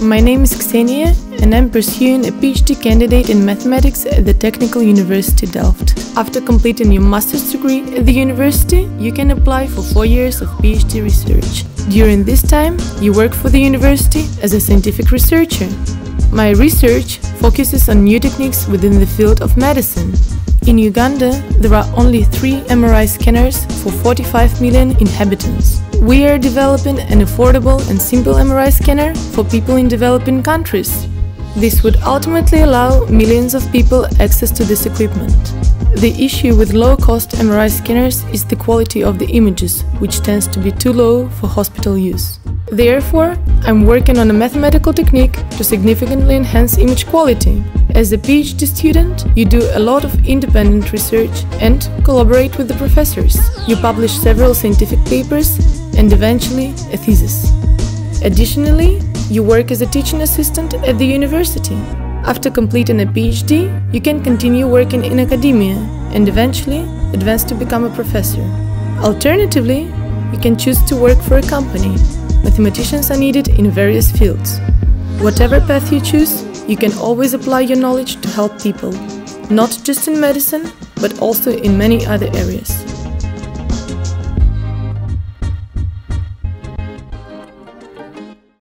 My name is Xenia and I'm pursuing a PhD candidate in mathematics at the Technical University Delft. After completing your master's degree at the university, you can apply for four years of PhD research. During this time, you work for the university as a scientific researcher. My research focuses on new techniques within the field of medicine. In Uganda, there are only three MRI scanners for 45 million inhabitants. We are developing an affordable and simple MRI scanner for people in developing countries. This would ultimately allow millions of people access to this equipment. The issue with low-cost MRI scanners is the quality of the images, which tends to be too low for hospital use. Therefore, I'm working on a mathematical technique to significantly enhance image quality. As a PhD student, you do a lot of independent research and collaborate with the professors. You publish several scientific papers and eventually a thesis. Additionally, you work as a teaching assistant at the university. After completing a PhD, you can continue working in academia and eventually advance to become a professor. Alternatively, you can choose to work for a company Mathematicians are needed in various fields. Whatever path you choose, you can always apply your knowledge to help people, not just in medicine, but also in many other areas.